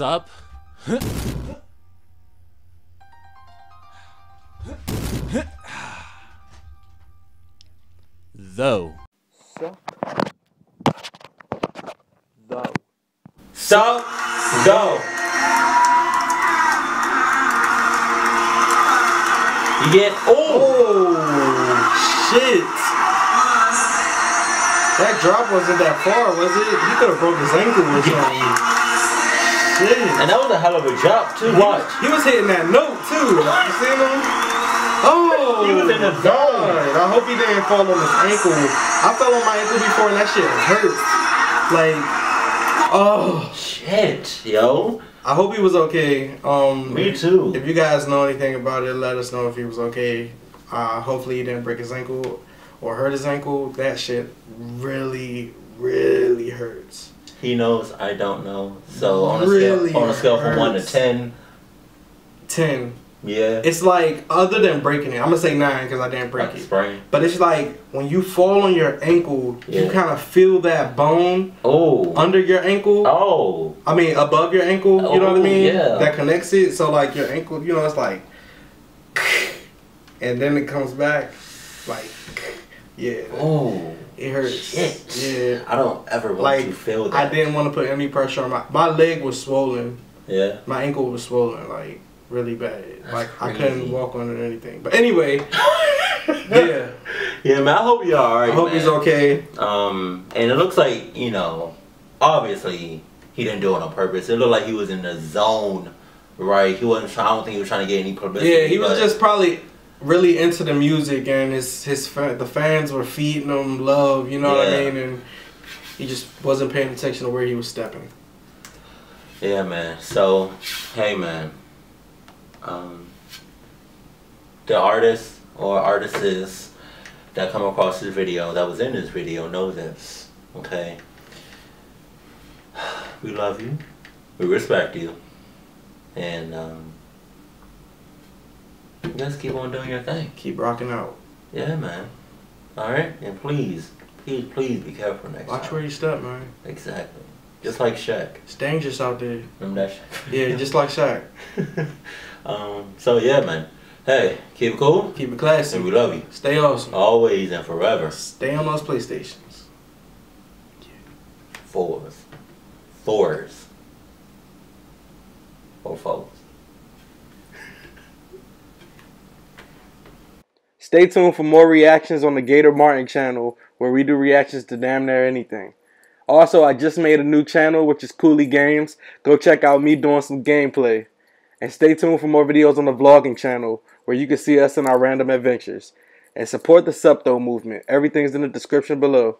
Sup? Though. Suck. Though. Stop. Go. You get oh shit! That drop wasn't that far, was it? He could have broke his ankle or something. And that was a hell of a drop too. Watch. he was hitting that note too. You seen him? Oh, He was in the zone. I hope he didn't fall on his ankle. I fell on my ankle before and that shit hurt. Like, oh. Shit, yo. I hope he was okay. Um, Me too. If you guys know anything about it, let us know if he was okay. Uh, hopefully he didn't break his ankle or hurt his ankle. That shit really, really hurts. He knows I don't know. So on a Really scale on a scale from one to ten, Ten. yeah. It's like other than breaking it, I'm gonna say nine because I didn't break Like it. sprain. But it's like when you fall on your ankle, you kind of feel that bone Oh. under your ankle. Oh. I mean, above your ankle. you know what I Oh, mean? yeah. That connects it. So like your ankle, you know, it's like, and then it comes back, like, yeah, Oh. it hurts. Shit. Yeah. I don't ever want Like to feel that. I didn't want to put any pressure on my my leg was swollen. Yeah. My ankle was swollen like really bad. That's like I couldn't walk on it or anything. But anyway, yeah. Yeah, man. I hope you're alright. I hope man. he's okay. Um, and it looks like you know, obviously he didn't do it on purpose. It looked like he was in the zone, right? He wasn't. Trying, I don't think he was trying to get any publicity. Yeah, he was just probably really into the music and his his fa- the fans were feeding him love, you know what I mean, and he just wasn't paying attention to where he was stepping. Yeah, man. So, hey, man. Um, the artist or artists that come across this video, that was in this video, know this. Okay. We love you. We respect you. And um, guys keep on doing your thing. Keep rocking out. Yeah, man. All right, and please, please, please be careful next Watch time. where you step, man. Exactly. Just like Shaq. It's dangerous out there. Remember that Shaq? Yeah, just like Shaq. um. So yeah, man. Hey, keep it cool, Keep it and classy. we love you Stay awesome. always and forever. Stay on those PlayStations. Fours, fours, or foes. Stay tuned for more reactions on the Gattor Martin channel where we do reactions to damn near anything. Also, I just made a new channel which is Cooley Games. Go check out me doing some gameplay. And stay tuned for more videos on the vlogging channel where you can see us in our random adventures. And support the Sup Tho movement. Everything's in the description below.